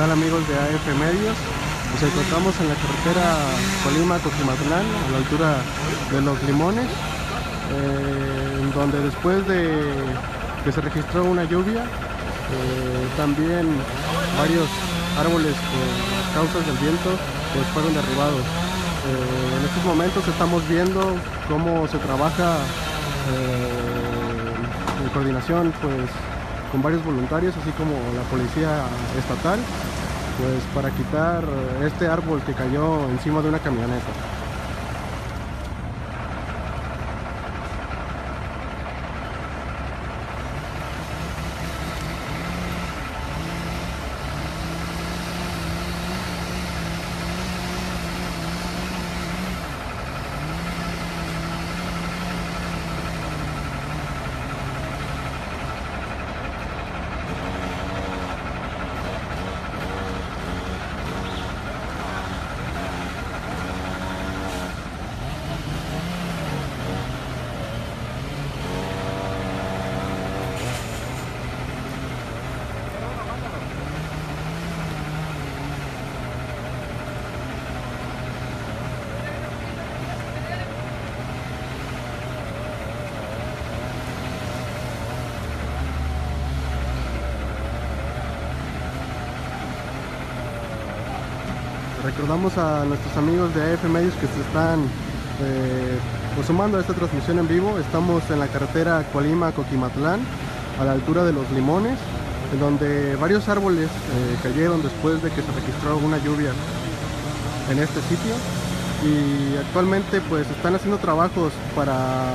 tal amigos de AF Medios? Nos encontramos en la carretera Colima-Coquimatlán, a la altura de Los Limones, eh, donde después de que se registró una lluvia, eh, también varios árboles por causas del viento pues fueron derribados. Eh, en estos momentos estamos viendo cómo se trabaja eh, en coordinación pues con varios voluntarios, así como la policía estatal, pues para quitar este árbol que cayó encima de una camioneta. Recordamos a nuestros amigos de AF Medios que se están eh, pues, sumando a esta transmisión en vivo. Estamos en la carretera Colima-Coquimatlán, a la altura de Los Limones, en donde varios árboles eh, cayeron después de que se registró una lluvia en este sitio. Y actualmente pues están haciendo trabajos para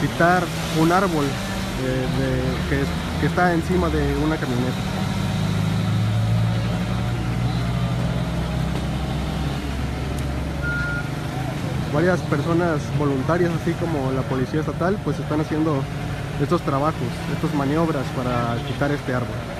quitar un árbol eh, que está encima de una camioneta. Varias personas voluntarias, así como la policía estatal, pues están haciendo estos trabajos, estas maniobras para quitar este árbol.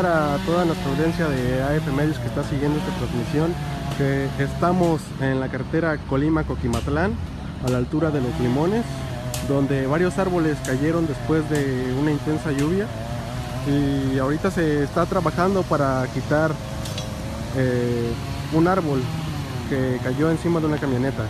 A toda nuestra audiencia de AF Medios que está siguiendo esta transmisión que estamos en la carretera Colima-Coquimatlán a la altura de los limones donde varios árboles cayeron después de una intensa lluvia y ahorita se está trabajando para quitar eh, un árbol que cayó encima de una camioneta.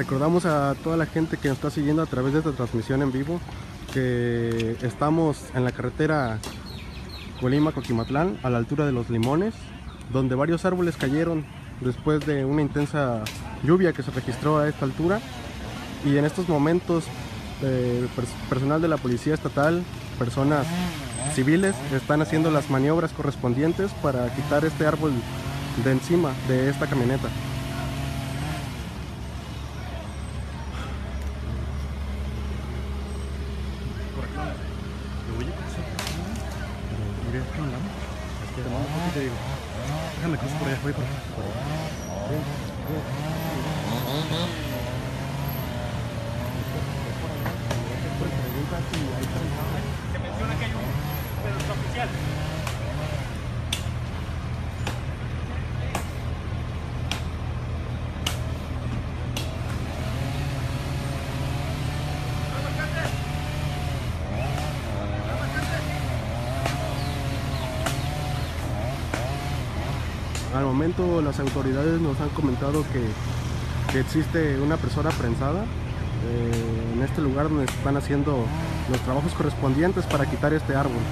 Recordamos a toda la gente que nos está siguiendo a través de esta transmisión en vivo que estamos en la carretera Colima-Coquimatlán a la altura de los Limones donde varios árboles cayeron después de una intensa lluvia que se registró a esta altura y en estos momentos eh, personal de la policía estatal, personas civiles están haciendo las maniobras correspondientes para quitar este árbol de encima de esta camioneta. Déjame cruzar por allá, voy por allá. Se menciona que hay un pero oficial. Al momento las autoridades nos han comentado que, que existe una persona prensada eh, en este lugar donde están haciendo los trabajos correspondientes para quitar este árbol.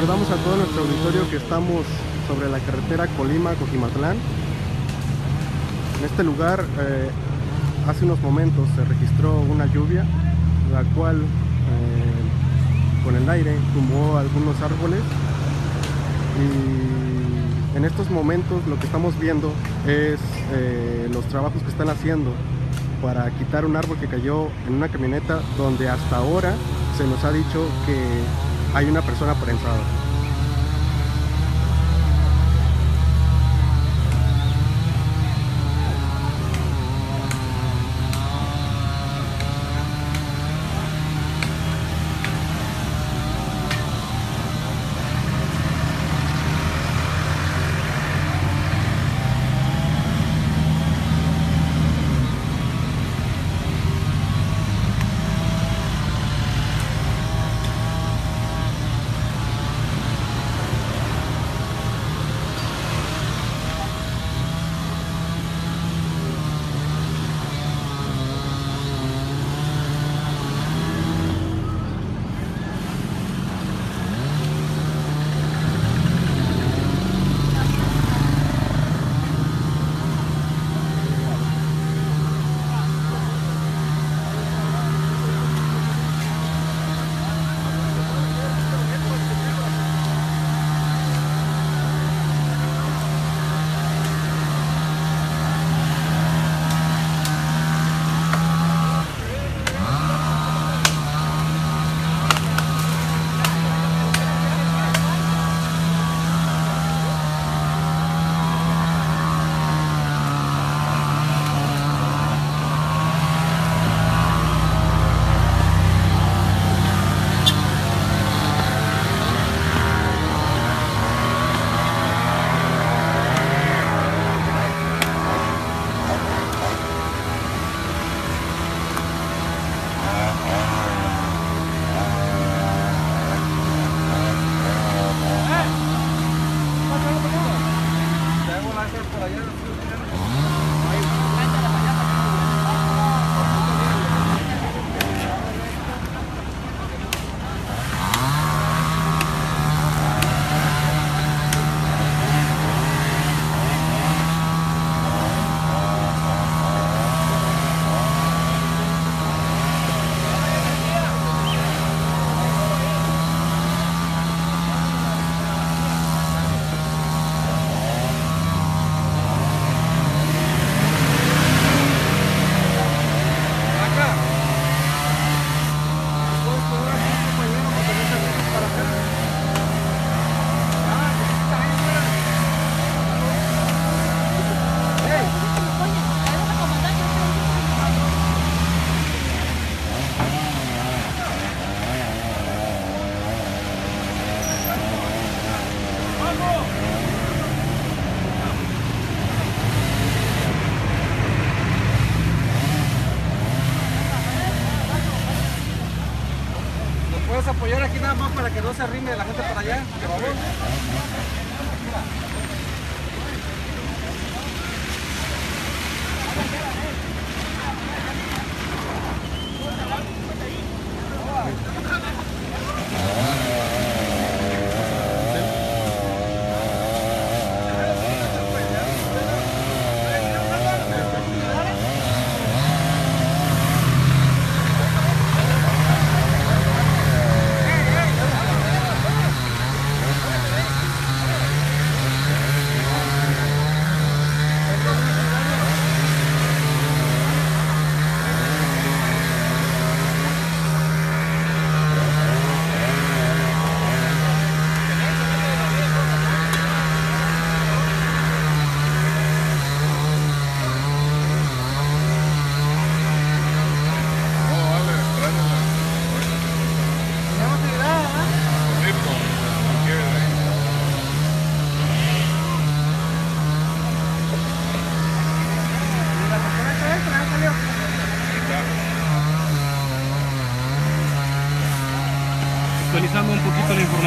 Recordamos a todo nuestro auditorio que estamos sobre la carretera Colima-Coquimatlán. En este lugar eh, hace unos momentos se registró una lluvia, la cual eh, con el aire tumbó algunos árboles y en estos momentos lo que estamos viendo es eh, los trabajos que están haciendo para quitar un árbol que cayó en una camioneta donde hasta ahora se nos ha dicho que hay una persona prensada.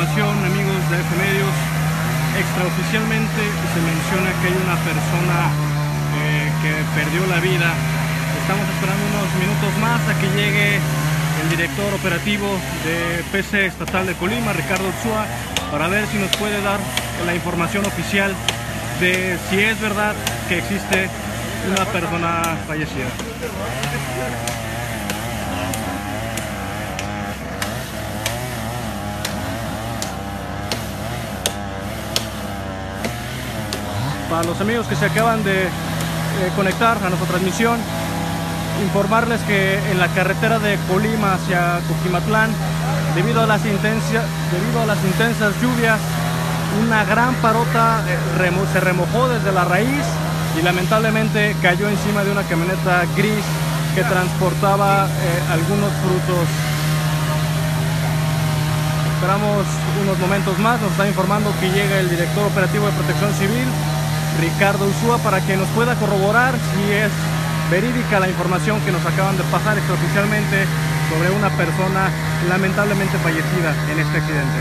Amigos de F Medios, extraoficialmente se menciona que hay una persona eh, que perdió la vida. Estamos esperando unos minutos más a que llegue el director operativo de PC Estatal de Colima, Ricardo Ochoa, para ver si nos puede dar la información oficial de si es verdad que existe una persona fallecida. Para los amigos que se acaban de eh, conectar a nuestra transmisión, informarles que en la carretera de Colima hacia Coquimatlán, debido a las, intensia- debido a las intensas lluvias, una gran parota eh, se remojó desde la raíz y lamentablemente cayó encima de una camioneta gris que transportaba eh, algunos frutos. Esperamos unos momentos más, nos está informando que llega el director operativo de protección civil, Ricardo Usúa, para que nos pueda corroborar si es verídica la información que nos acaban de pasar extraoficialmente sobre una persona lamentablemente fallecida en este accidente.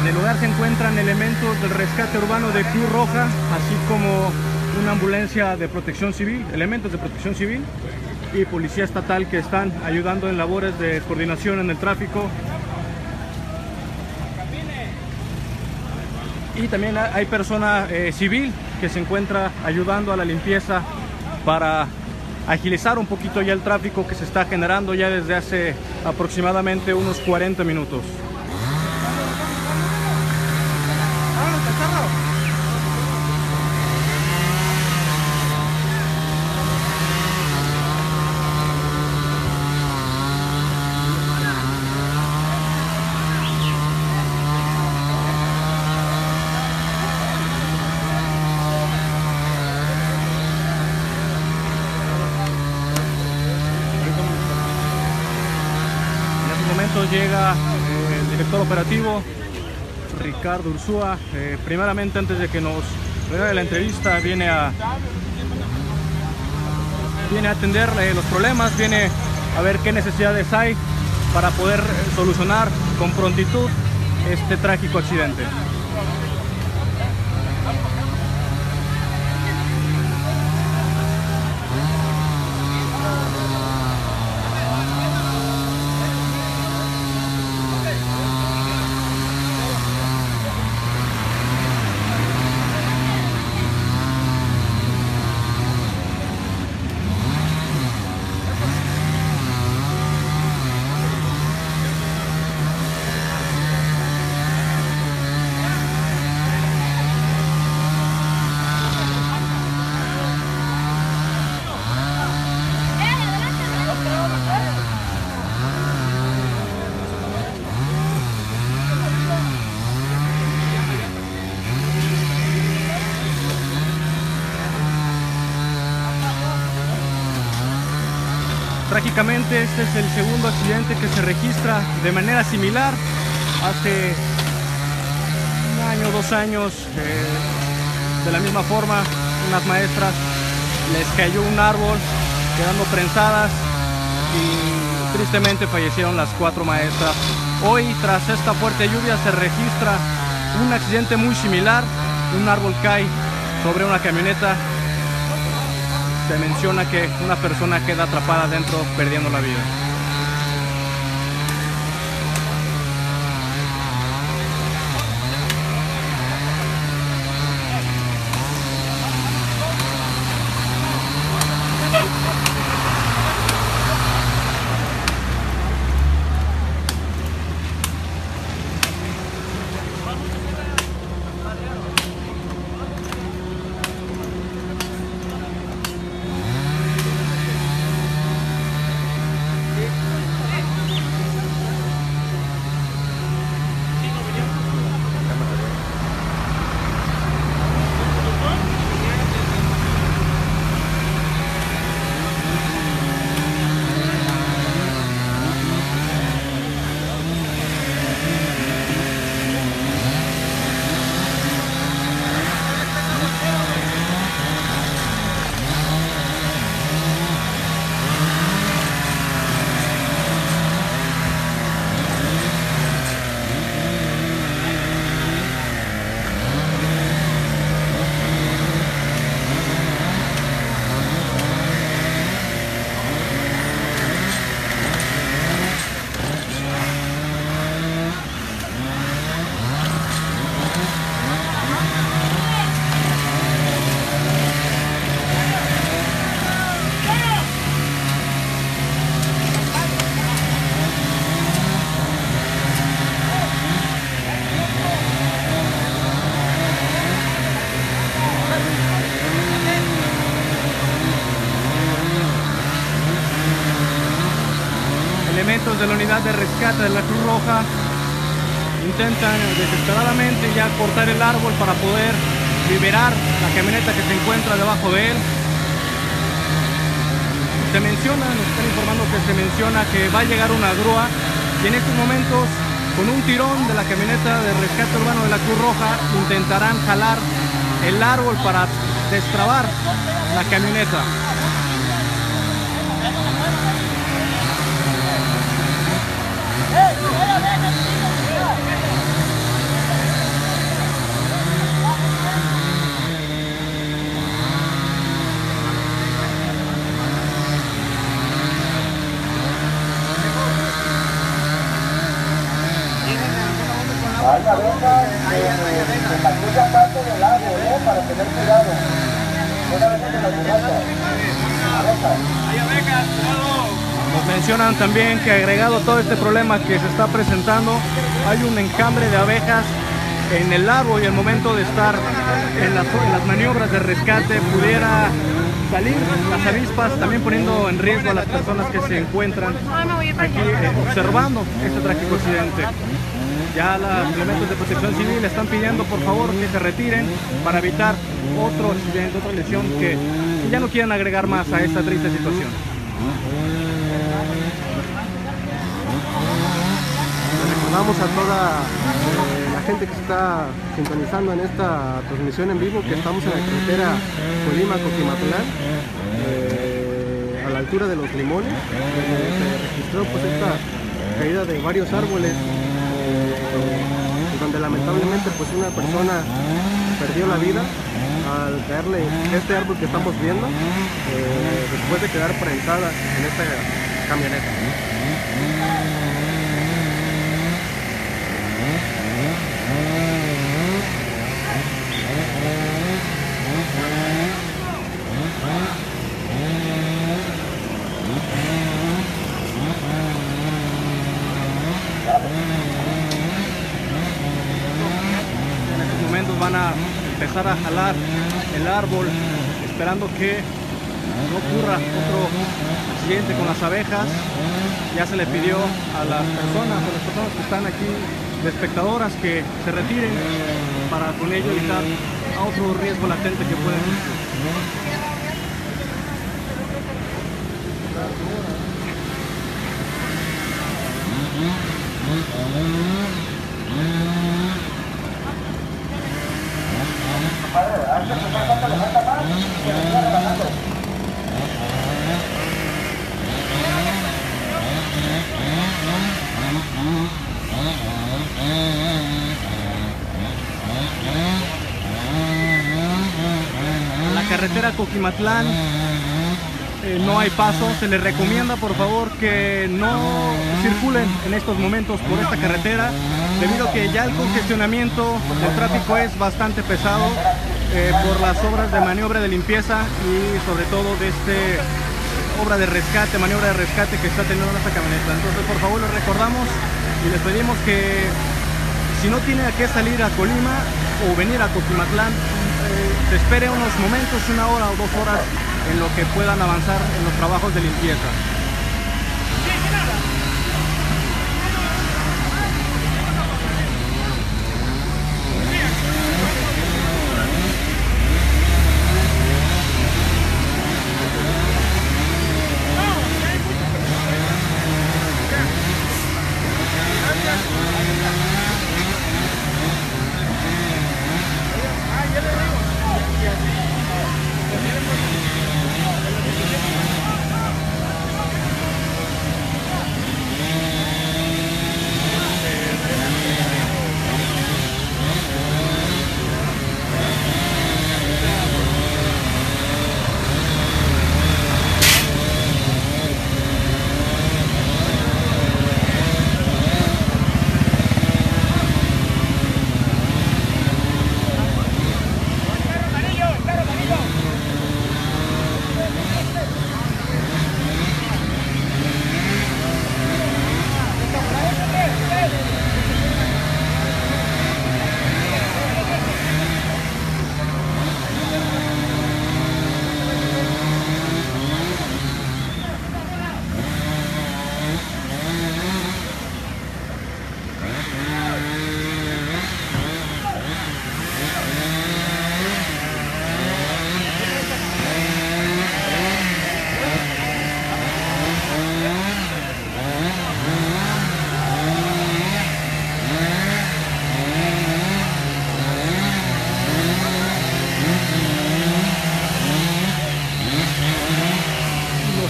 En el lugar se encuentran elementos del rescate urbano de Cruz Roja, así como una ambulancia de protección civil, elementos de protección civil y policía estatal que están ayudando en labores de coordinación en el tráfico. Y también ha- hay persona eh, civil que se encuentra ayudando a la limpieza para agilizar un poquito ya el tráfico que se está generando ya desde hace aproximadamente unos 40 minutos. ¡Vámonos, cacharro! En estos momentos llega eh, el operativo, Ricardo Ursúa. Eh, primeramente, antes de que nos regale la entrevista, viene a viene a atender eh, los problemas, viene a ver qué necesidades hay para poder eh, solucionar con prontitud este trágico accidente. Este es el segundo accidente que se registra de manera similar. Hace un año, dos años, eh, de la misma forma, unas maestras les cayó un árbol quedando prensadas y tristemente fallecieron las cuatro maestras. Hoy, tras esta fuerte lluvia, se registra un accidente muy similar. Un árbol cae sobre una camioneta se menciona que una persona queda atrapada dentro perdiendo la vida. Elementos de la unidad de rescate de la Cruz Roja intentan desesperadamente ya cortar el árbol para poder liberar la camioneta que se encuentra debajo de él. Se menciona, nos están informando que se menciona que va a llegar una grúa y en estos momentos con un tirón de la camioneta de rescate urbano de la Cruz Roja intentarán jalar el árbol para destrabar la camioneta. Hay abejas en, en la aquella parte del lago, ¿eh? Para tener cuidado. Son abejas de la burrata. Abejas. Nos mencionan también que agregado a todo este problema que se está presentando, hay un encambre de abejas en el lago y al momento de estar en las, en las maniobras de rescate pudiera salir las avispas, también poniendo en riesgo a las personas que se encuentran aquí eh, observando este trágico accidente. Ya los elementos de protección civil están pidiendo por favor que se retiren para evitar otro accidente, otra lesión que, ya no quieran agregar más a esta triste situación. Recordamos a toda eh, la gente que está sintonizando en esta transmisión en vivo que estamos en la carretera Colima-Coquimatlán. Eh, a la altura de los limones, donde se registró pues esta caída de varios árboles, eh, donde lamentablemente pues una persona perdió la vida al caerle este árbol que estamos viendo, eh, después de quedar prensada en esta camioneta. Van a empezar a jalar el árbol, esperando que no ocurra otro accidente con las abejas. Ya se le pidió a las personas, a las personas que están aquí de espectadoras que se retiren para con ello evitar otro riesgo latente que pueden existir. En la carretera Coquimatlán eh, no hay paso, se les recomienda por favor que no circulen en estos momentos por esta carretera debido a que ya el congestionamiento del tráfico es bastante pesado eh, por las obras de maniobra de limpieza y sobre todo de este obra de rescate, maniobra de rescate que está teniendo esta camioneta. Entonces por favor les recordamos y les pedimos que si no tiene a qué salir a Colima o venir a Coquimatlán, se espere unos momentos, una hora o dos horas en lo que puedan avanzar en los trabajos de limpieza.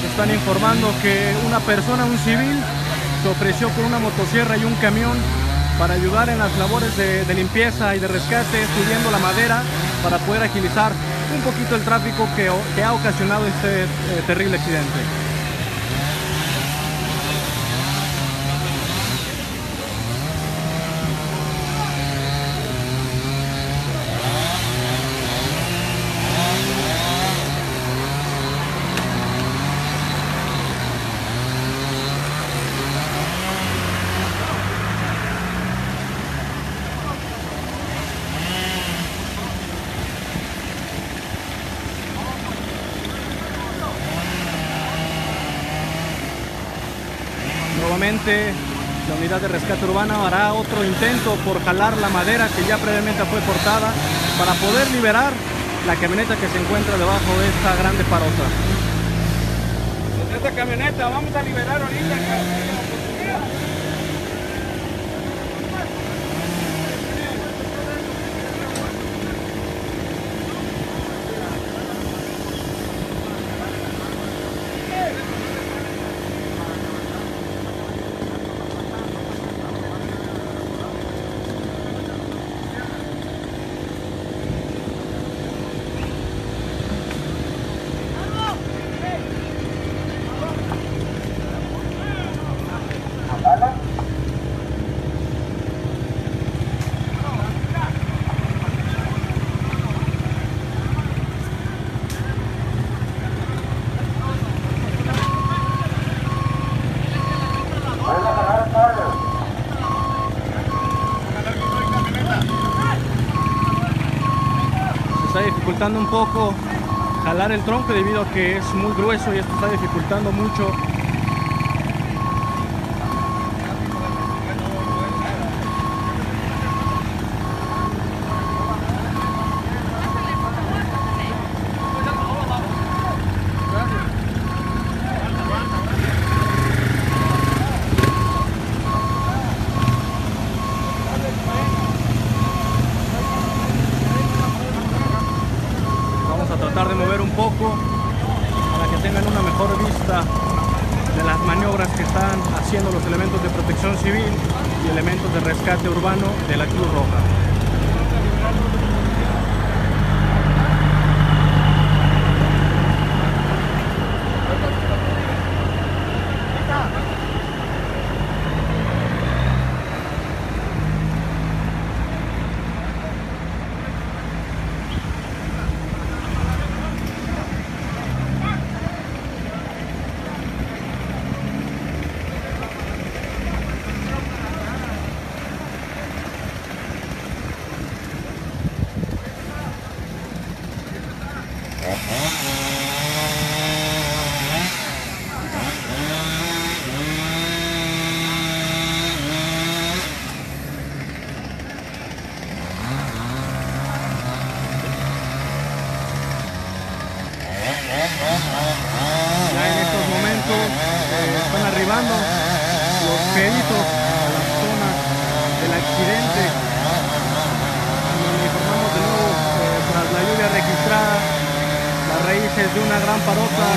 Nos están informando que una persona, un civil, se ofreció con una motosierra y un camión para ayudar en las labores de, limpieza y de rescate, subiendo la madera para poder agilizar un poquito el tráfico que ha ocasionado este eh, terrible accidente. Nuevamente la de rescate urbana hará otro intento por jalar la madera que ya previamente fue cortada para poder liberar la camioneta que se encuentra debajo de esta grande parosa. Esta camioneta, vamos a liberar ahorita. Dificultando un poco jalar el tronco debido a que es muy grueso y esto está dificultando mucho Vamos a tratar de mover un poco para que tengan una mejor vista de las maniobras que están haciendo los elementos de protección civil y elementos de rescate urbano de la Cruz Roja. Ya en estos momentos eh, están arribando los peritos a la zona del accidente. Donde informamos de nuevo, eh, tras la lluvia registrada, las raíces de una gran parota.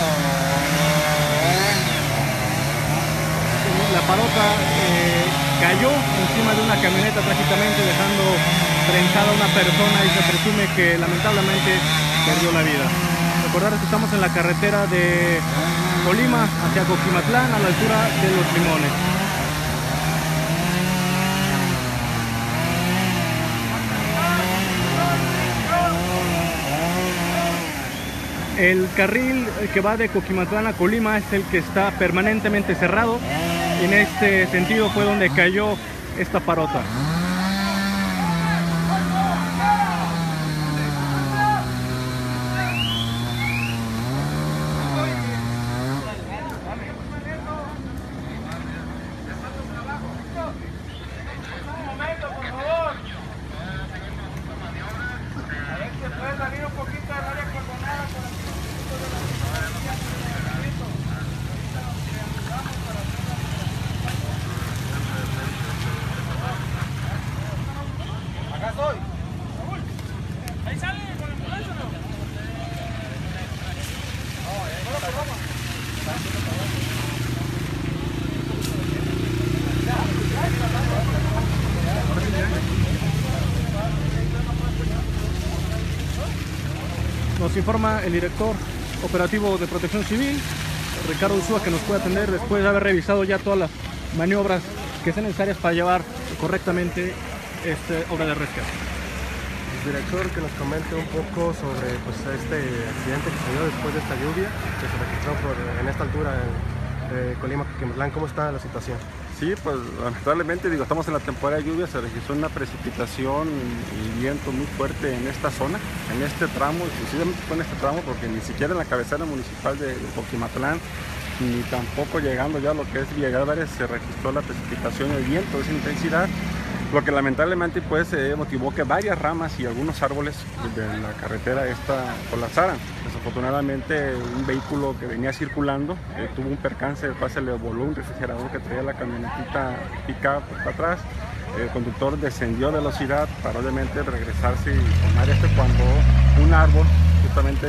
La parota eh, cayó encima de una camioneta trágicamente dejando trenzada a una persona y se presume que lamentablemente perdió la vida. Recordar que estamos en la carretera de Colima hacia Coquimatlán a la altura de Los Limones. El carril que va de Coquimatlán a Colima es el que está permanentemente cerrado. En este sentido fue donde cayó esta parota. Nos informa el director operativo de protección civil, Ricardo Ursúa, que nos puede atender después de haber revisado ya todas las maniobras que sean necesarias para llevar correctamente esta obra de rescate. Director, que nos comente un poco sobre pues, este accidente que se dio después de esta lluvia que se registró por, en esta altura en eh, Colima, Coquimatlán. ¿Cómo está la situación? Sí, pues lamentablemente, digo, estamos en la temporada de lluvia, se registró una precipitación y viento muy fuerte en esta zona, en este tramo, exclusivamente fue en este tramo, porque ni siquiera en la cabecera municipal de, de Coquimatlán, ni tampoco llegando ya a lo que es Villa Álvarez, se registró la precipitación y el viento de esa intensidad, lo que lamentablemente pues eh, motivó que varias ramas y algunos árboles de la carretera esta colapsaran. Desafortunadamente un vehículo que venía circulando eh, tuvo un percance, el cual se le voló un refrigerador que traía la camionetita pica para atrás. El conductor descendió a velocidad para obviamente regresarse y tomar este cuando un árbol, justamente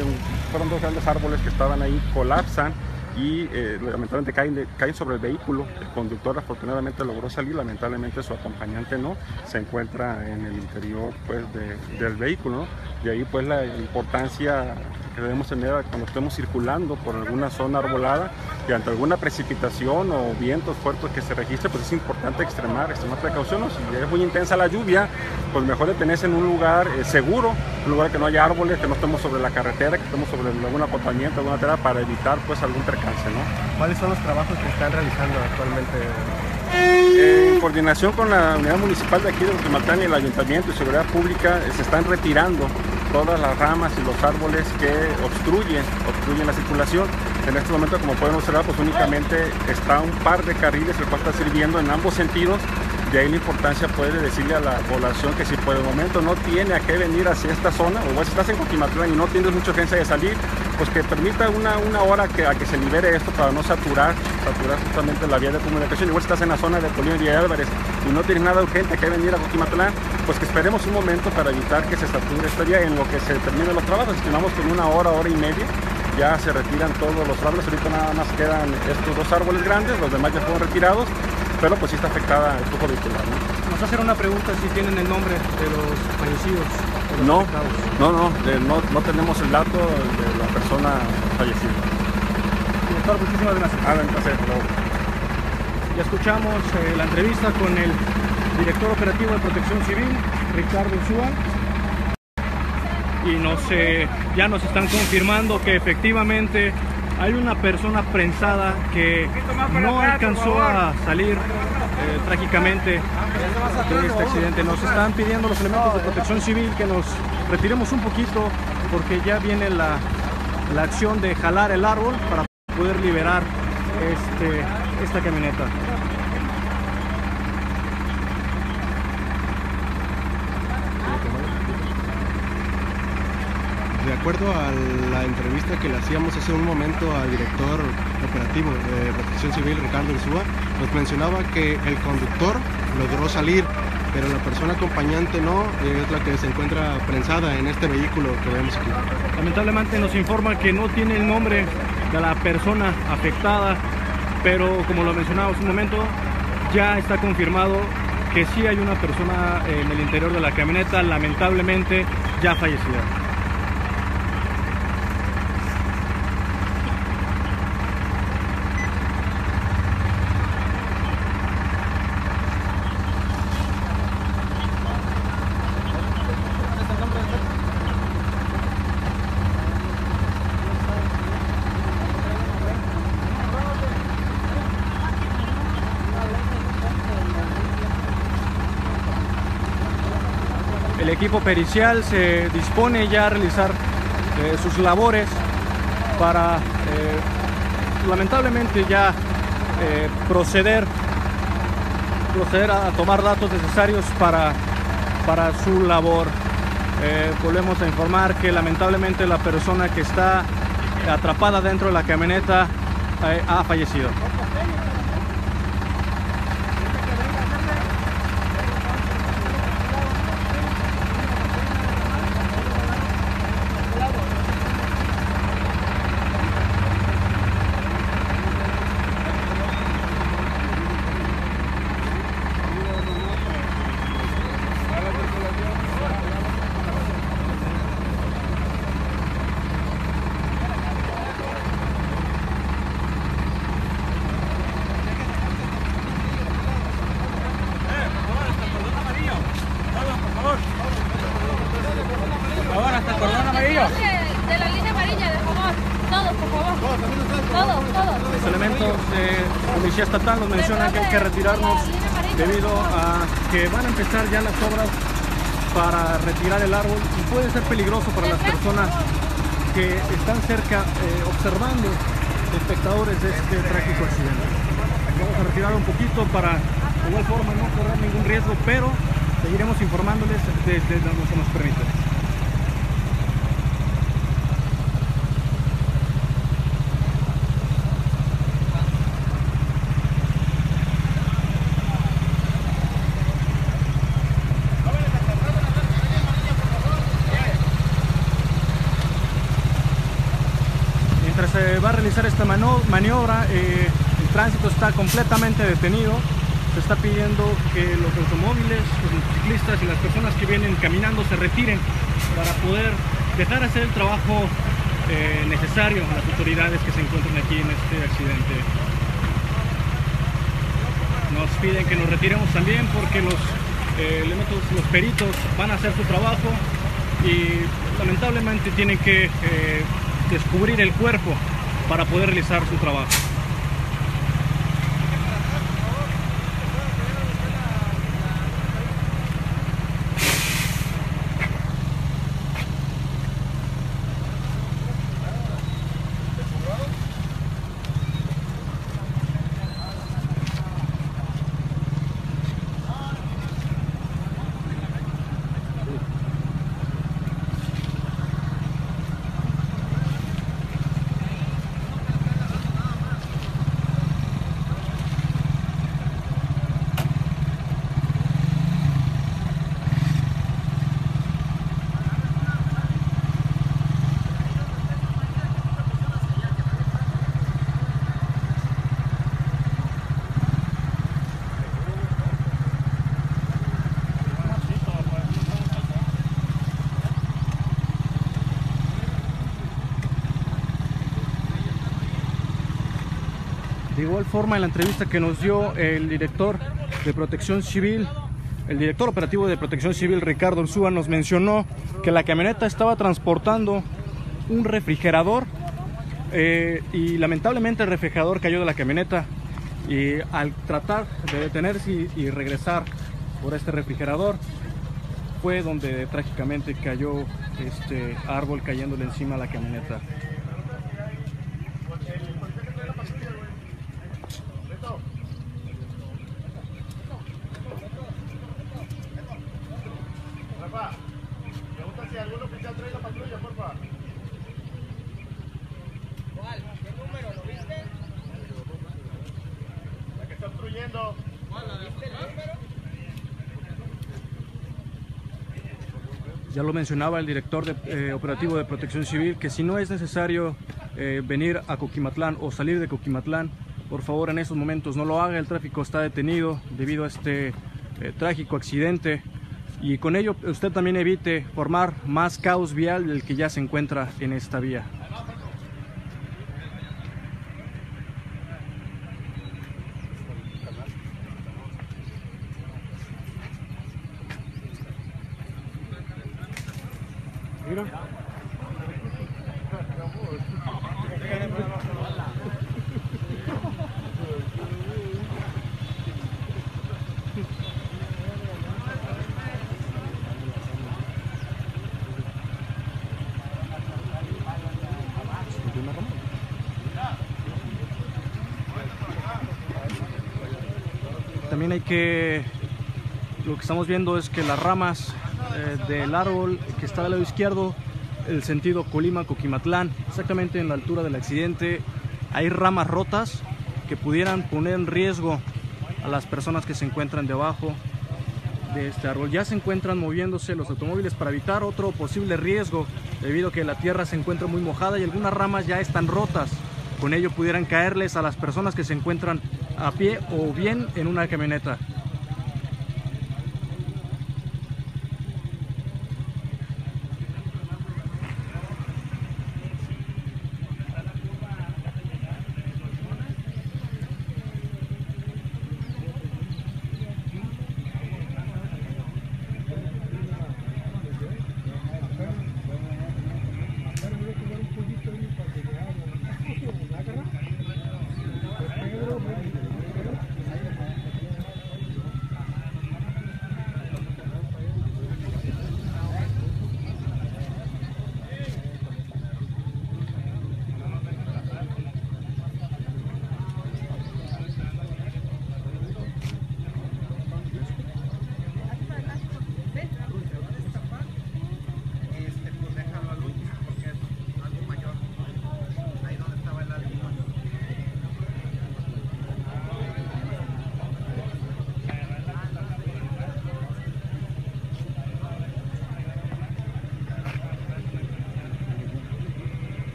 fueron dos grandes árboles que estaban ahí, colapsan y eh, lamentablemente caen, de- caen sobre el vehículo. El conductor afortunadamente logró salir, lamentablemente su acompañante no, se encuentra en el interior pues, de- del vehículo. ¿no? Y ahí pues la importancia que debemos tener cuando estemos circulando por alguna zona arbolada y ante alguna precipitación o vientos fuertes que se registre, pues es importante extremar, extremar precauciones. Si es muy intensa la lluvia, pues mejor detenerse en un lugar eh, seguro, un lugar que no haya árboles, que no estemos sobre la carretera, que estemos sobre algún acompañamiento, alguna tierra para evitar pues algún percance, ¿no? ¿Cuáles son los trabajos que están realizando actualmente? En coordinación con la unidad municipal de aquí de Guatemala y el ayuntamiento y seguridad pública, eh, se están retirando todas las ramas y los árboles que obstruyen, obstruyen la circulación. En este momento, como pueden observar, pues únicamente está un par de carriles el cual está sirviendo en ambos sentidos de ahí la importancia puede decirle a la población que si por el momento no tiene a qué venir hacia esta zona, o si estás en Coquimatlán y no tienes mucha urgencia de salir, pues que permita una, una hora a que se libere esto para no saturar, saturar justamente la vía de comunicación. Igual si estás en la zona de Polino y Álvarez y no tienes nada urgente que venir a Coquimatlán, pues que esperemos un momento para evitar que se sature esta vía en lo que se terminen los trabajos. Estimamos que en una hora, hora y media ya se retiran todos los árboles, ahorita nada más quedan estos dos árboles grandes, los demás ya fueron retirados pero pues sí está afectada el flujo vehicular. ¿no? Nos hacen una pregunta si tienen el nombre de los fallecidos. No, no, no, no, no, tenemos el dato de la persona fallecida. Director, muchísimas gracias. Ah, un placer, Ya escuchamos eh, la entrevista con el director operativo de Protección Civil, Ricardo Zúa. Y nos, eh, ya nos están confirmando que efectivamente hay una persona prensada que no alcanzó a salir eh, trágicamente de este accidente. Nos están pidiendo los elementos de protección civil que nos retiremos un poquito porque ya viene la, la acción de jalar el árbol para poder liberar este, esta camioneta. Acuerdo a la entrevista que le hacíamos hace un momento al director operativo de Protección Civil, Ricardo Insúa, nos mencionaba que el conductor logró salir, pero la persona acompañante no, es la que se encuentra prensada en este vehículo que vemos aquí. Lamentablemente nos informa que no tiene el nombre de la persona afectada, pero como lo mencionaba hace un momento, ya está confirmado que sí hay una persona en el interior de la camioneta, lamentablemente ya fallecida. El equipo pericial se dispone ya a realizar eh, sus labores para eh, lamentablemente ya eh, proceder proceder a tomar datos necesarios para, para su labor. volvemos a informar que lamentablemente la persona que está atrapada dentro de la camioneta ha fallecido. estatal nos menciona que hay que retirarnos debido a que van a empezar ya las obras para retirar el árbol y puede ser peligroso para las personas que están cerca eh, observando espectadores de este trágico accidente. Vamos a retirar un poquito para de igual forma no correr ningún riesgo, pero seguiremos informándoles desde donde se nos permite. se va a realizar esta maniobra, eh, el tránsito está completamente detenido. Se está pidiendo que los automóviles, los motociclistas y las personas que vienen caminando se retiren para poder dejar hacer el trabajo eh, necesario a las autoridades que se encuentran aquí en este accidente. Nos piden que nos retiremos también porque los eh, elementos, los peritos van a hacer su trabajo y lamentablemente tienen que descubrir el cuerpo para poder realizar su trabajo. Igual forma, en la entrevista que nos dio el director de Protección Civil, el director operativo de Protección Civil, Ricardo Ursúa, nos mencionó que la camioneta estaba transportando un refrigerador eh, y lamentablemente el refrigerador cayó de la camioneta y al tratar de detenerse y, y regresar por este refrigerador fue donde trágicamente cayó este árbol cayéndole encima a la camioneta. Mencionaba el director de, eh, operativo de Protección Civil, que si no es necesario eh, venir a Coquimatlán o salir de Coquimatlán, por favor en esos momentos no lo haga, el tráfico está detenido debido a este eh, trágico accidente y con ello usted también evite formar más caos vial del que ya se encuentra en esta vía. También hay que, lo que estamos viendo es que las ramas eh, del árbol que está del lado izquierdo, el sentido Colima-Coquimatlán, exactamente en la altura del accidente, hay ramas rotas que pudieran poner en riesgo a las personas que se encuentran debajo de este árbol. Ya se encuentran moviéndose los automóviles para evitar otro posible riesgo debido a que la tierra se encuentra muy mojada y algunas ramas ya están rotas. Con ello pudieran caerles a las personas que se encuentran a pie o bien en una camioneta.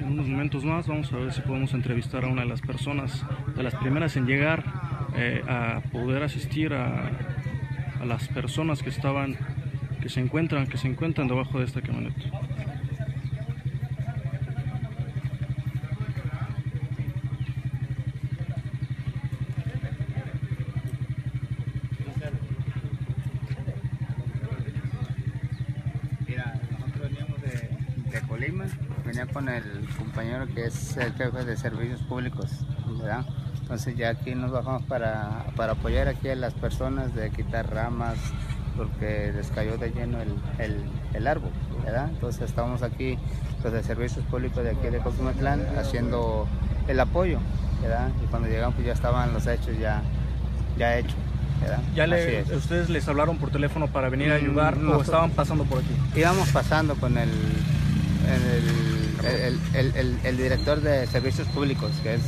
En unos más vamos a ver si podemos entrevistar a una de las personas, de las primeras en llegar eh, a poder asistir a, a las personas que estaban, que se encuentran, que se encuentran debajo de esta camioneta. Mira, nosotros veníamos de, de Colima, venía con el que es el jefe de servicios públicos, ¿verdad? Entonces ya aquí nos bajamos para, para apoyar aquí a las personas de quitar ramas porque les cayó de lleno el, el, el árbol, ¿verdad? Entonces estamos aquí los de servicios públicos de aquí de Coquimatlán haciendo el apoyo, ¿verdad? Y cuando llegamos pues ya estaban los hechos ya, ya hechos, ¿verdad? ¿Ya le, es. ustedes les hablaron por teléfono para venir a Mm, ayudar o nosotros- estaban pasando por aquí? íbamos pasando con el, el, el, el- el- el director de servicios públicos, que es,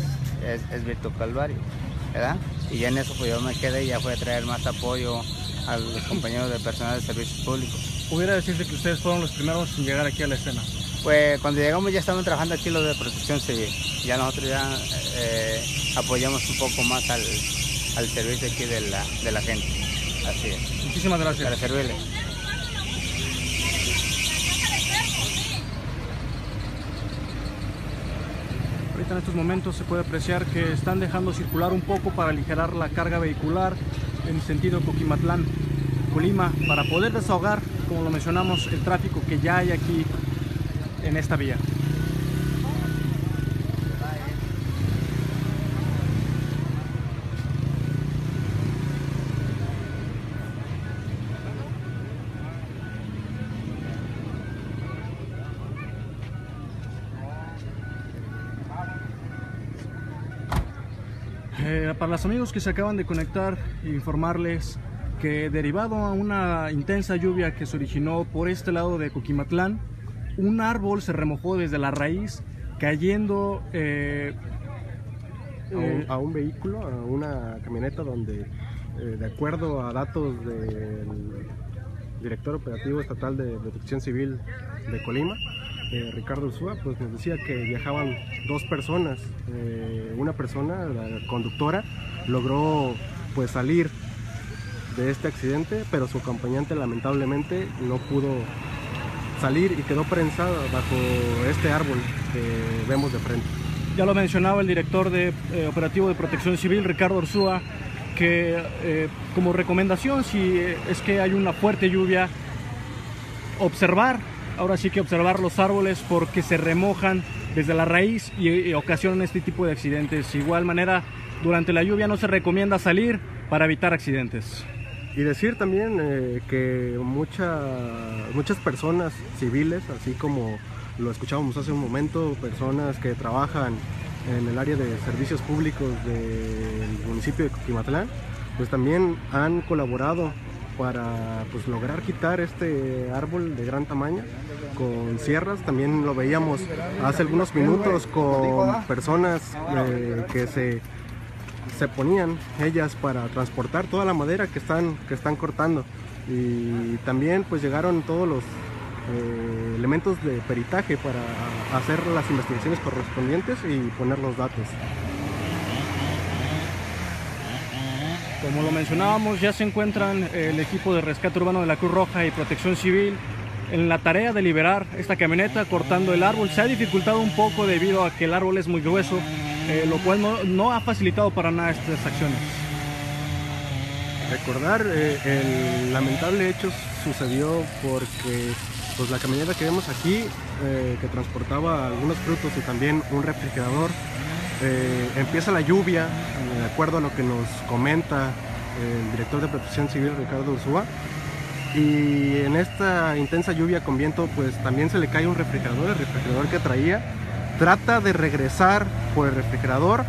es, es Víctor Calvario, ¿verdad? Y ya en eso pues yo me quedé y ya fue a traer más apoyo a los compañeros del personal de servicios públicos. Pudiera decirse que ustedes fueron los primeros en llegar aquí a la escena. Pues cuando llegamos ya estaban trabajando aquí los de protección civil, ya nosotros ya eh, apoyamos un poco más al, al servicio aquí de la, de la gente, así es, Muchísimas gracias. para servirle. En estos momentos se puede apreciar que están dejando circular un poco para aligerar la carga vehicular en sentido Coquimatlán, Colima, para poder desahogar, como lo mencionamos, el tráfico que ya hay aquí en esta vía. Los amigos que se acaban de conectar, informarles que derivado a una intensa lluvia que se originó por este lado de Coquimatlán, un árbol se remojó desde la raíz, cayendo eh, a, un, eh, a un vehículo, a una camioneta donde, eh, de acuerdo a datos del director operativo estatal de Protección Civil de Colima, eh, Ricardo Ursúa, pues nos decía que viajaban dos personas. Eh, una persona, la conductora, logró pues salir de este accidente, pero su acompañante lamentablemente no pudo salir y quedó prensada bajo este árbol que vemos de frente. Ya lo mencionaba el director de eh, operativo de Protección Civil, Ricardo Orsúa, que eh, como recomendación, si es que hay una fuerte lluvia, observar, ahora sí que observar los árboles porque se remojan desde la raíz y, y ocasionan este tipo de accidentes. De igual manera, durante la lluvia no se recomienda salir para evitar accidentes. Y decir también eh, que mucha- muchas personas civiles, así como lo escuchábamos hace un momento, personas que trabajan en el área de servicios públicos del municipio de Coquimatlán, pues también han colaborado para pues, lograr quitar este árbol de gran tamaño con sierras. También lo veíamos hace algunos minutos con personas eh, que se se ponían ellas para transportar toda la madera que están, que están cortando. Y también pues llegaron todos los eh, elementos de peritaje para hacer las investigaciones correspondientes y poner los datos. Como lo mencionábamos, ya se encuentran el equipo de rescate urbano de la Cruz Roja y Protección Civil en la tarea de liberar esta camioneta cortando el árbol. Se ha dificultado un poco debido a que el árbol es muy grueso, eh, lo cual no, ha facilitado para nada estas acciones. Recordar eh, el lamentable hecho sucedió porque pues, la camioneta que vemos aquí, eh, que transportaba algunos frutos y también un refrigerador, empieza la lluvia, de acuerdo a lo que nos comenta el director de Protección Civil, Ricardo Ursúa, y en esta intensa lluvia con viento, pues también se le cae un refrigerador, el refrigerador que traía, trata de regresar por el refrigerador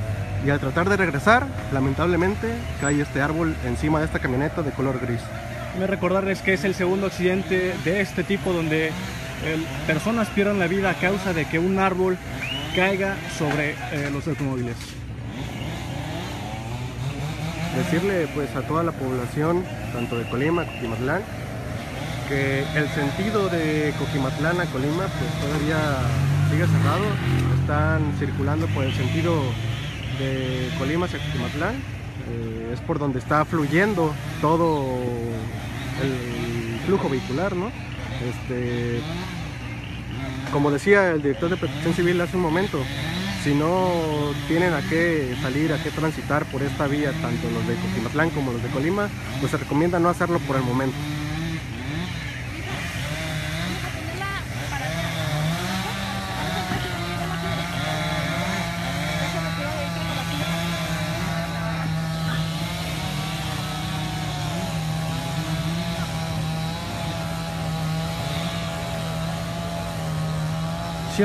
y al tratar de regresar, lamentablemente cae este árbol encima de esta camioneta de color gris. Me recordarles que es el segundo accidente de este tipo donde el- personas pierden la vida a causa de que un árbol caiga sobre eh, los automóviles. Decirle pues a toda la población, tanto de Colima, Coquimatlán, que el sentido de Coquimatlán a Colima pues todavía sigue cerrado. Están circulando por el sentido de Colima hacia Coquimatlán. Eh, es por donde está fluyendo todo el flujo vehicular, ¿no? Este, como decía el director de Protección Civil hace un momento, si no tienen a qué salir, a qué transitar por esta vía, tanto los de Coquimatlán como los de Colima, pues se recomienda no hacerlo por el momento.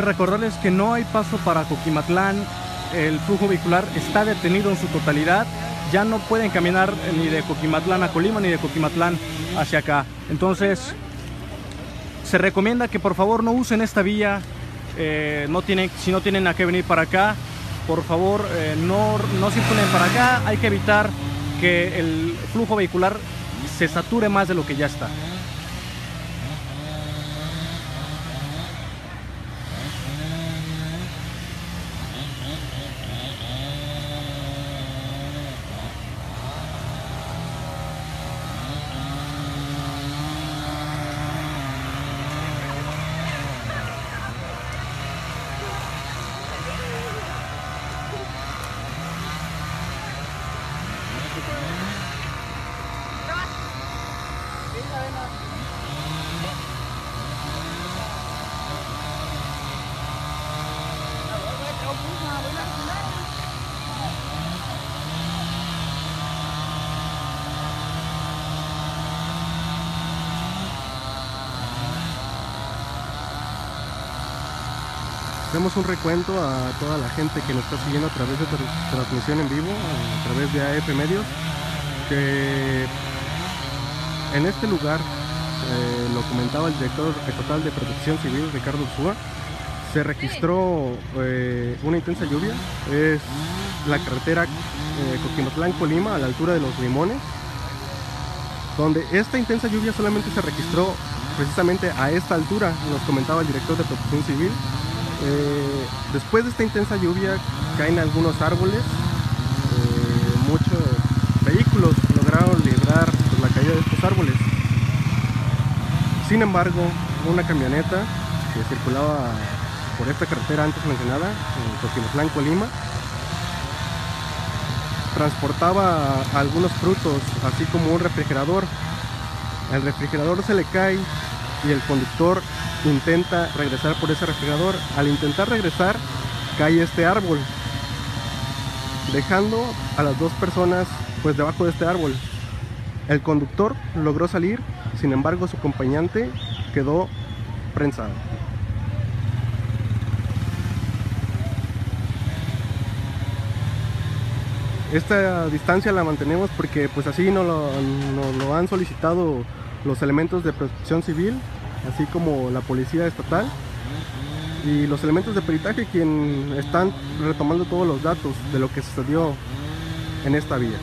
Recordarles que no hay paso para Coquimatlán, el flujo vehicular está detenido en su totalidad, ya no pueden caminar ni de Coquimatlán a Colima ni de Coquimatlán hacia acá. Entonces, se recomienda que por favor no usen esta vía, eh, no tienen, si no tienen a qué venir para acá, por favor eh, no, no circulen para acá, hay que evitar que el flujo vehicular se sature más de lo que ya está. Hacemos un recuento a toda la gente que nos está siguiendo a través de tra- transmisión en vivo, a través de AF Medios, que en este lugar, eh, lo comentaba el director estatal de Protección Civil, Ricardo Ursúa, se registró eh, una intensa lluvia. Es la carretera eh, Coquimatlán-Colima a la altura de los Limones, donde esta intensa lluvia solamente se registró precisamente a esta altura, nos comentaba el director de Protección Civil. Eh, después de esta intensa lluvia caen algunos árboles, eh, muchos vehículos lograron librar la caída de estos árboles. Sin embargo, una camioneta que circulaba por esta carretera antes mencionada, en Coquimatlán, Colima, transportaba algunos frutos, así como un refrigerador. El refrigerador se le cae y el conductor intenta regresar por ese refrigerador. Al intentar regresar, cae este árbol, dejando a las dos personas pues debajo de este árbol. El conductor logró salir, sin embargo su acompañante quedó prensado. Esta distancia la mantenemos porque pues así nos nos lo han solicitado los elementos de protección civil, así como la policía estatal y los elementos de peritaje quien están retomando todos los datos de lo que sucedió en esta vía.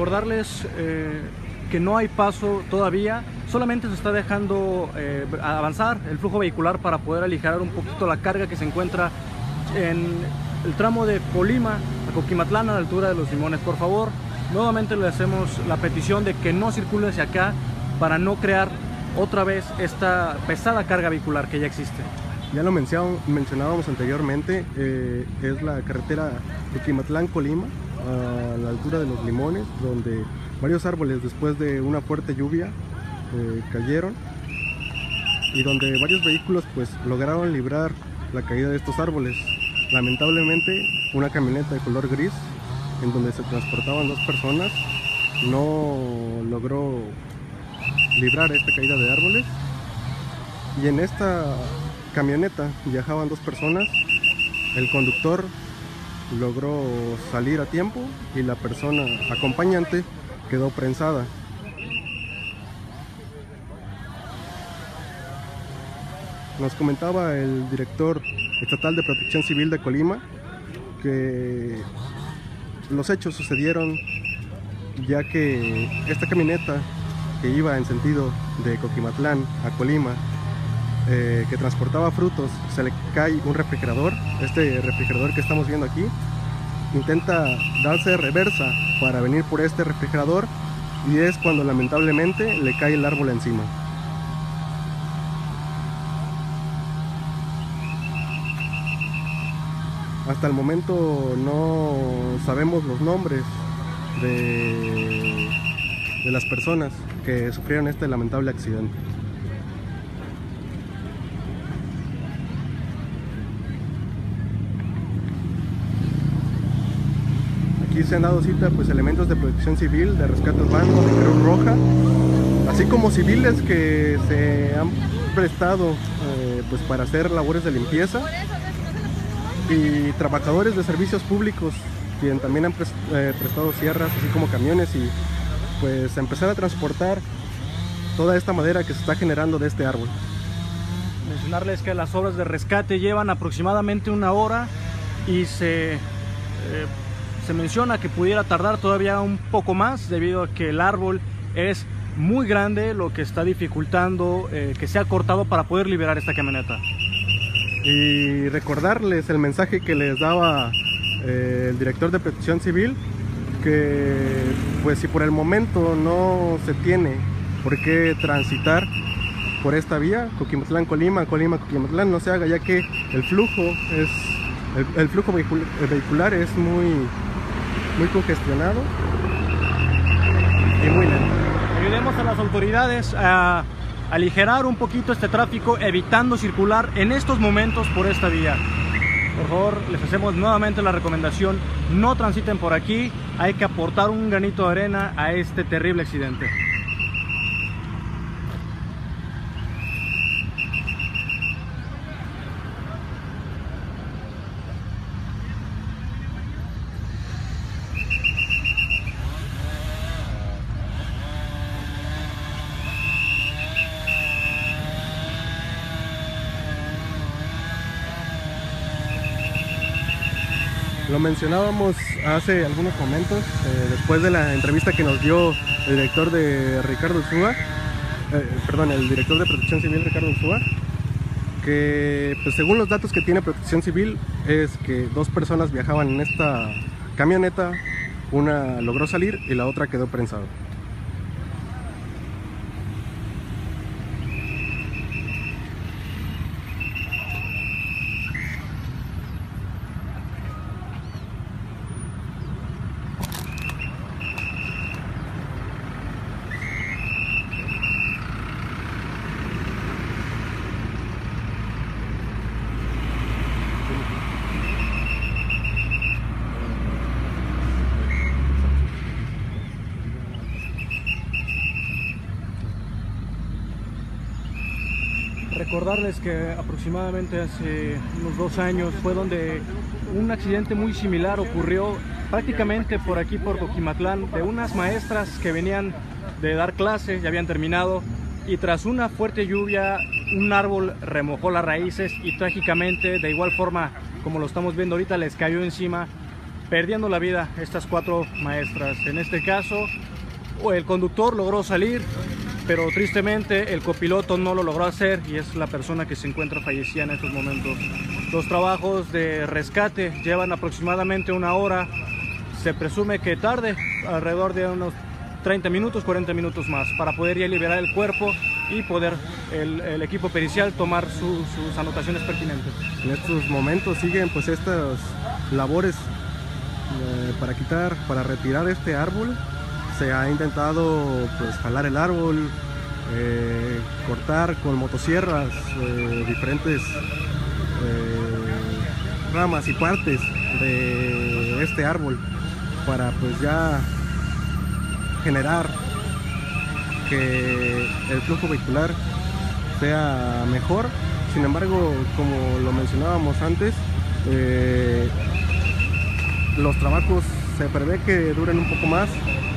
Recordarles eh, que no hay paso todavía, solamente se está dejando eh, avanzar el flujo vehicular para poder aligerar un poquito la carga que se encuentra en el tramo de Colima a Coquimatlán a la altura de los limones. Por favor, nuevamente le hacemos la petición de que no circule hacia acá para no crear otra vez esta pesada carga vehicular que ya existe. Ya lo mencionábamos, anteriormente, eh, es la carretera Coquimatlán-Colima, a la altura de los limones, donde varios árboles después de una fuerte lluvia eh, cayeron y donde varios vehículos pues lograron librar la caída de estos árboles. Lamentablemente una camioneta de color gris en donde se transportaban dos personas no logró librar esta caída de árboles y en esta camioneta viajaban dos personas el conductor logró salir a tiempo y la persona acompañante quedó prensada. Nos comentaba el director estatal de protección civil de Colima que los hechos sucedieron ya que esta camioneta que iba en sentido de Coquimatlán a Colima, eh, que transportaba frutos, se le cae un refrigerador, este refrigerador que estamos viendo aquí, intenta darse reversa para venir por este refrigerador y es cuando lamentablemente le cae el árbol encima. Hasta el momento no sabemos los nombres de, de las personas que sufrieron este lamentable accidente. Aquí se han dado cita pues elementos de protección civil, de rescate urbano, de Cruz Roja, así como civiles que se han prestado eh, pues para hacer labores de limpieza y trabajadores de servicios públicos quien también han eh, prestado sierras así como camiones y pues empezar a transportar toda esta madera que se está generando de este árbol. Mencionarles que las obras de rescate llevan aproximadamente una hora y se, eh, se menciona que pudiera tardar todavía un poco más debido a que el árbol es muy grande, lo que está dificultando eh, que sea cortado para poder liberar esta camioneta. y recordarles el mensaje que les daba eh, el director de protección civil que pues si por el momento no se tiene por qué transitar por esta vía Coquimatlán Colima Colima Coquimatlán no se haga ya que el flujo es el, flujo vehicul- eh, vehicular es muy muy congestionado y muy lento Ayudemos a las autoridades a aligerar un poquito este tráfico, evitando circular en estos momentos por esta vía. Por favor, les hacemos nuevamente la recomendación, no transiten por aquí, hay que aportar un granito de arena a este terrible accidente. Mencionábamos hace algunos momentos, eh, después de la entrevista que nos dio el director de Ricardo Ursúa, eh, perdón, el director de Protección Civil Ricardo Ursúa, que pues, según los datos que tiene Protección Civil es que dos personas viajaban en esta camioneta, una logró salir y la otra quedó prensada. Recordarles que aproximadamente hace unos dos años fue donde un accidente muy similar ocurrió prácticamente por aquí, por Coquimatlán, de unas maestras que venían de dar clase, ya habían terminado, y tras una fuerte lluvia, un árbol remojó las raíces y trágicamente, de igual forma como lo estamos viendo ahorita, les cayó encima, perdiendo la vida estas cuatro maestras. En este caso, el conductor logró salir, pero tristemente el copiloto no lo logró hacer y es la persona que se encuentra fallecida en estos momentos. Los trabajos de rescate llevan aproximadamente una hora. Se presume que tarde, alrededor de unos 30 minutos, 40 minutos más, para poder ya liberar el cuerpo y poder el, equipo pericial tomar su- sus anotaciones pertinentes. En estos momentos siguen pues estas labores eh, para quitar, para retirar este árbol. Se ha intentado pues jalar el árbol, eh, cortar con motosierras eh, diferentes eh, ramas y partes de este árbol para pues ya generar que el flujo vehicular sea mejor. Sin embargo, como lo mencionábamos antes, los trabajos se prevé que duren un poco más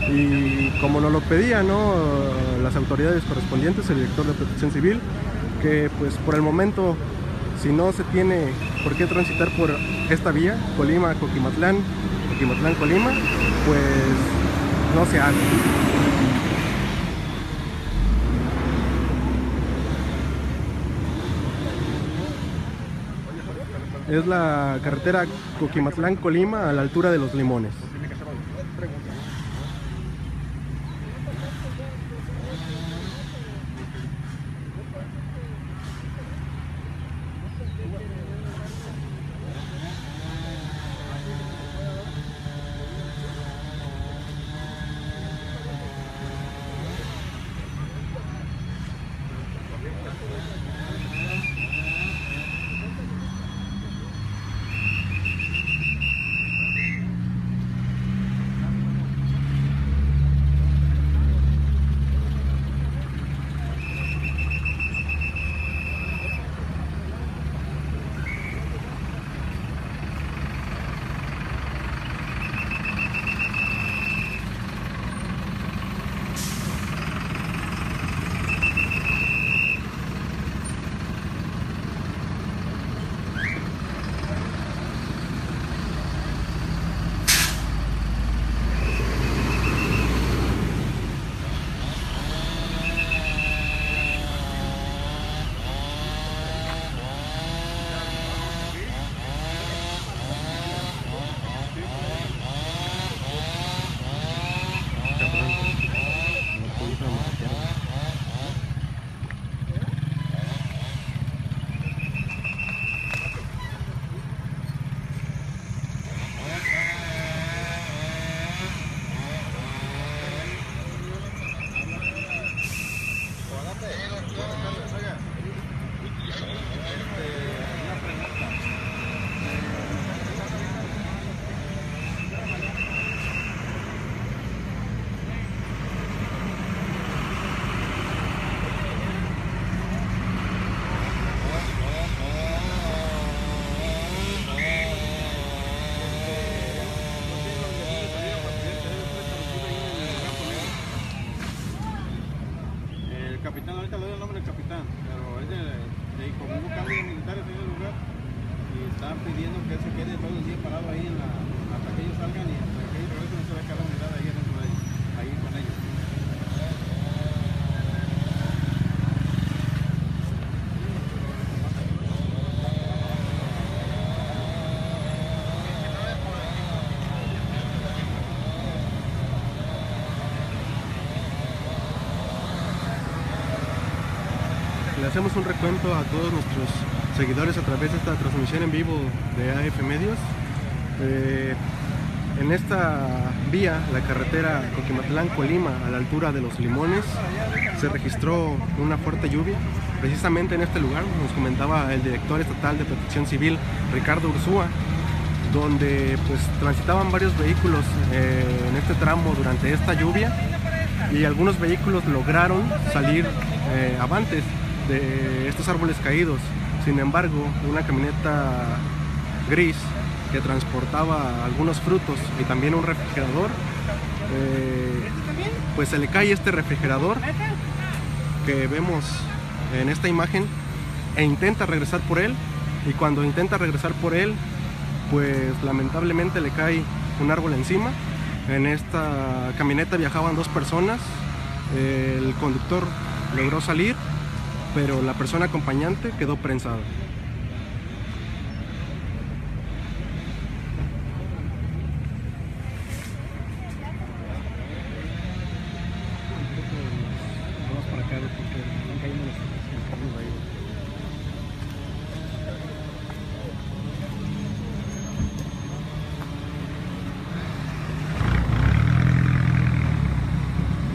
y como nos lo pedían ¿no? las autoridades correspondientes, el director de protección civil, que pues por el momento, si no se tiene por qué transitar por esta vía, Colima, Coquimatlán, Coquimatlán, Colima, pues no se hace. Es la carretera Coquimatlán-Colima a la altura de los Limones. Hacemos un recuento a todos nuestros seguidores a través de esta transmisión en vivo de AF Medios. Eh, en esta vía, la carretera Coquimatlán-Colima, a la altura de los Limones, se registró una fuerte lluvia. Precisamente en este lugar, nos comentaba el director estatal de Protección Civil, Ricardo Ursúa, donde pues transitaban varios vehículos eh, en este tramo durante esta lluvia y algunos vehículos lograron salir eh, avantes de estos árboles caídos. Sin embargo, una camioneta gris que transportaba algunos frutos y también un refrigerador, eh, pues se le cae este refrigerador que vemos en esta imagen e intenta regresar por él y cuando intenta regresar por él, pues lamentablemente le cae un árbol encima. En esta camioneta viajaban dos personas, el conductor logró salir, pero la persona acompañante quedó prensada.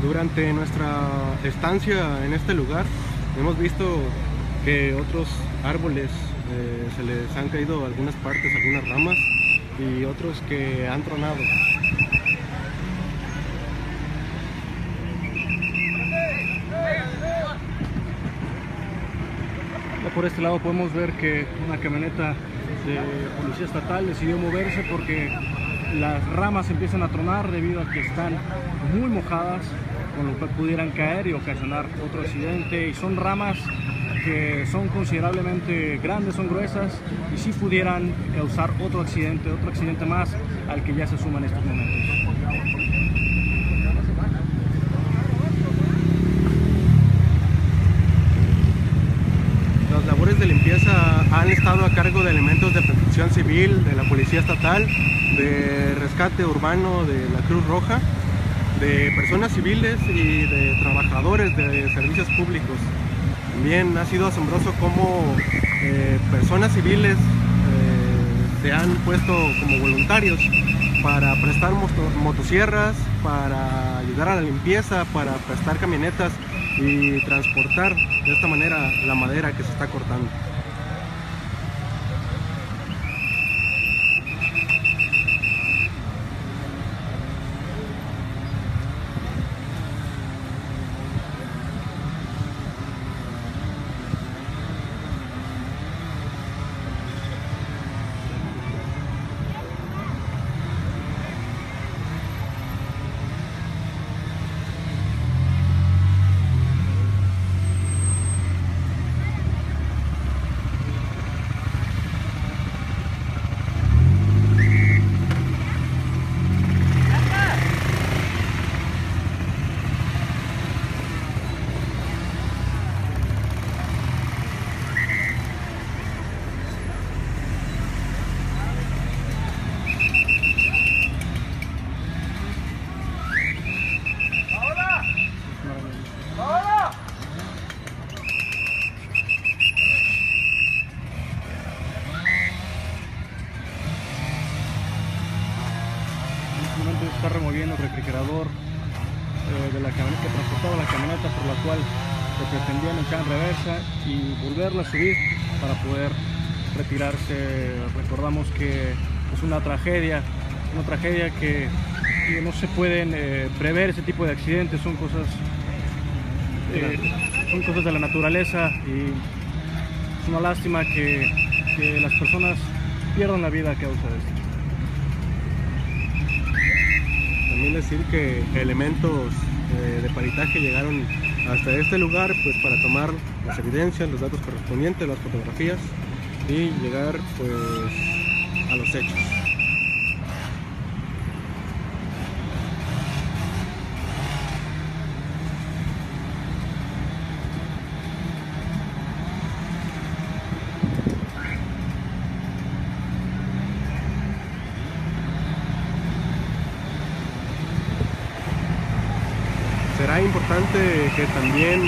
Durante nuestra estancia en este lugar hemos visto que otros árboles eh, se les han caído algunas partes, algunas ramas y otros que han tronado. Por este lado podemos ver que una camioneta de policía estatal decidió moverse porque las ramas empiezan a tronar debido a que están muy mojadas, con lo cual pudieran caer y ocasionar otro accidente. Y son ramas que son considerablemente grandes, son gruesas y sí pudieran causar otro accidente, otro accidente más al que ya se suma en estos momentos. las labores de limpieza han estado a cargo de elementos de protección civil, de la Policía Estatal, de rescate urbano de la Cruz Roja de personas civiles y de trabajadores de servicios públicos. También ha sido asombroso cómo eh, personas civiles eh, se han puesto como voluntarios para prestar moto- motosierras, para ayudar a la limpieza, para prestar camionetas y transportar de esta manera la madera que se está cortando. En este momento se está removiendo el refrigerador eh, de la camioneta que transportaba la camioneta por la cual se pretendían echar en reversa y volverla a subir para poder retirarse. Recordamos que es una tragedia, una tragedia que, no se pueden eh, prever ese tipo de accidentes, son cosas, eh, son cosas de la naturaleza y es una lástima que, que las personas pierdan la vida a causa de esto. También decir que elementos eh, de paritaje llegaron hasta este lugar pues para tomar las evidencias, los datos correspondientes, las fotografías y llegar pues a los hechos. será importante que también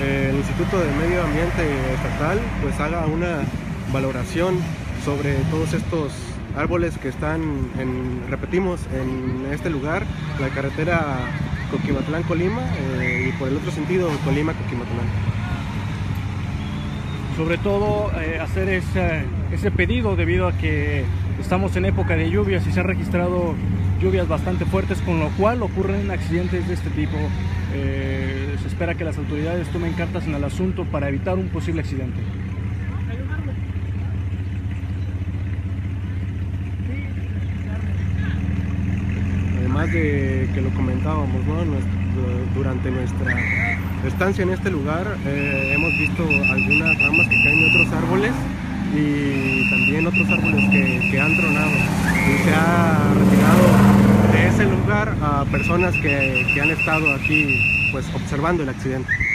eh, el Instituto de Medio Ambiente Estatal pues haga una valoración sobre todos estos árboles que están, en, repetimos, en este lugar, la carretera Coquimatlán-Colima eh, y por el otro sentido Colima-Coquimatlán. sobre todo eh, hacer ese, ese pedido debido a que estamos en época de lluvias y se han registrado lluvias bastante fuertes, con lo cual ocurren accidentes de este tipo. Espera que las autoridades tomen cartas en el asunto para evitar un posible accidente. Además de que lo comentábamos, ¿no? Durante nuestra estancia en este lugar eh, hemos visto algunas ramas que caen de otros árboles y también otros árboles que, que han tronado y se ha retirado de ese lugar a personas que, que han estado aquí pues observando el accidente.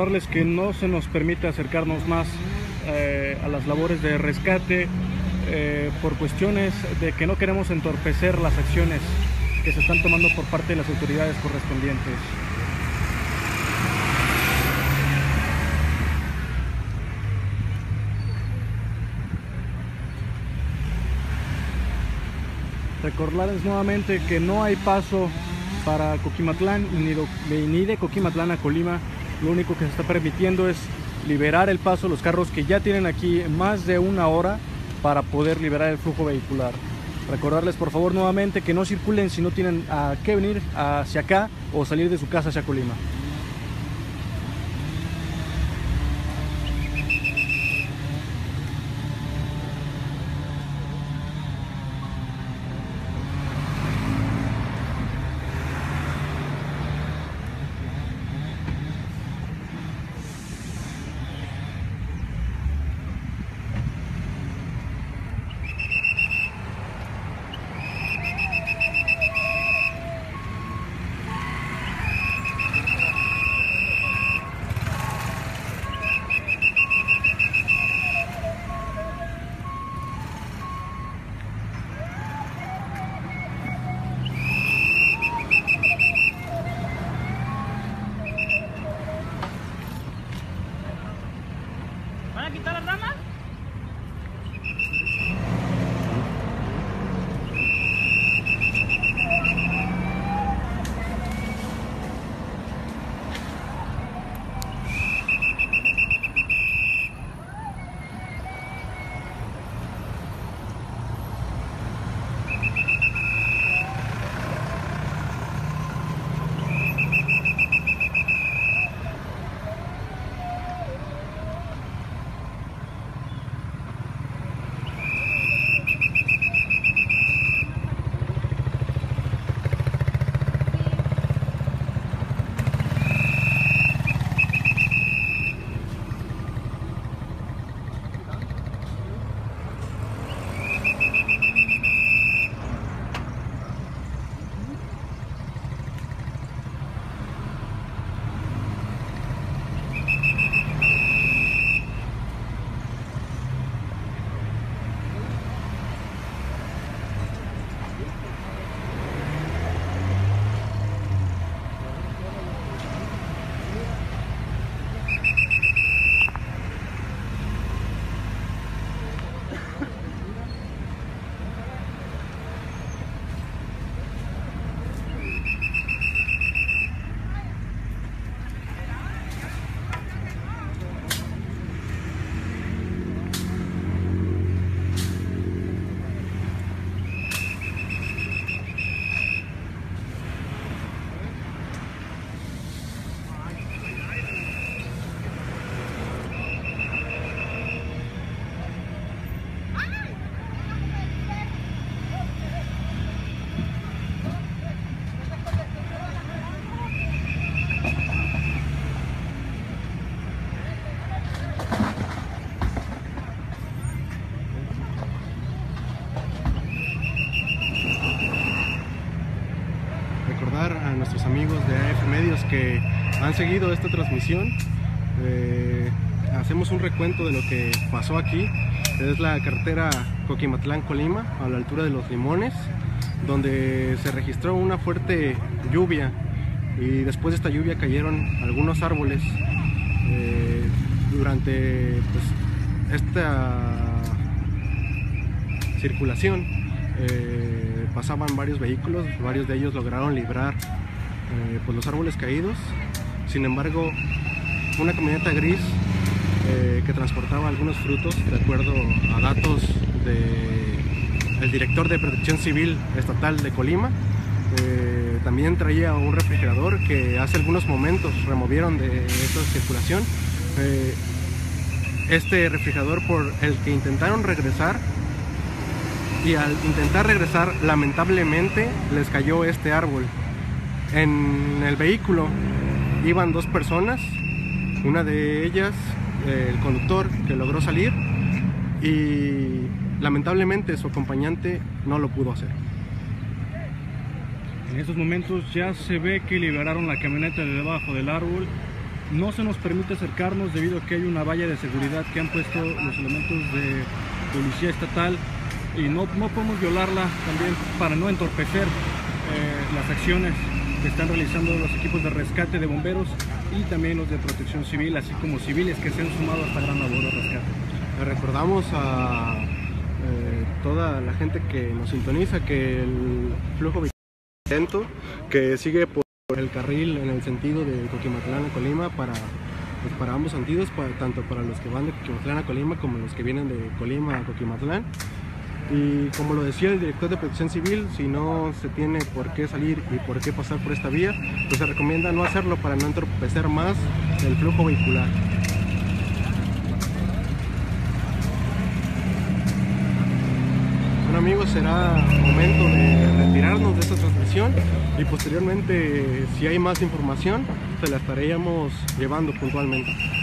Recordarles que no se nos permite acercarnos más eh, a las labores de rescate eh, por cuestiones de que no queremos entorpecer las acciones que se están tomando por parte de las autoridades correspondientes. Recordarles nuevamente que no hay paso para Coquimatlán ni de Coquimatlán a Colima. Lo único que se está permitiendo es liberar el paso los carros que ya tienen aquí más de una hora para poder liberar el flujo vehicular. Recordarles por favor nuevamente que no circulen si no tienen a qué venir hacia acá o salir de su casa hacia Colima. Seguido esta transmisión. Eh, hacemos un recuento de lo que pasó aquí. Es la carretera Coquimatlán-Colima, a la altura de Los Limones, donde se registró una fuerte lluvia y después de esta lluvia cayeron algunos árboles. Eh, durante pues, esta circulación eh, pasaban varios vehículos, varios de ellos lograron librar pues, los árboles caídos. Sin embargo, una camioneta gris eh, que transportaba algunos frutos, de acuerdo a datos del director de Protección Civil Estatal de Colima, eh, también traía un refrigerador que hace algunos momentos removieron de esta circulación. Eh, este refrigerador por el que intentaron regresar y al intentar regresar lamentablemente les cayó este árbol. En el vehículo iban dos personas, una de ellas el conductor que logró salir y lamentablemente su acompañante no lo pudo hacer. En estos momentos ya se ve que liberaron la camioneta de debajo del árbol. No se nos permite acercarnos debido a que hay una valla de seguridad que han puesto los elementos de policía estatal y no, no podemos violarla también para no entorpecer eh, las acciones que están realizando los equipos de rescate de bomberos y también los de protección civil, así como civiles que se han sumado a esta gran labor de rescate. Le recordamos a eh, toda la gente que nos sintoniza que el flujo lento que sigue por el carril en el sentido de Coquimatlán a Colima para, pues, para ambos sentidos, tanto para los que van de Coquimatlán a Colima como los que vienen de Colima a Coquimatlán. Y como lo decía el director de Protección Civil, si no se tiene por qué salir y por qué pasar por esta vía, pues se recomienda no hacerlo para no entorpecer más el flujo vehicular. Bueno amigos, será momento de retirarnos de esta transmisión y posteriormente si hay más información se la estaríamos llevando puntualmente.